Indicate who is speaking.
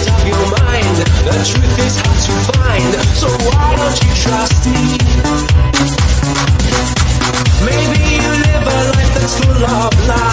Speaker 1: is out your mind. The truth is hard to find. So why don't you trust me? Maybe you live a life that's full of lies.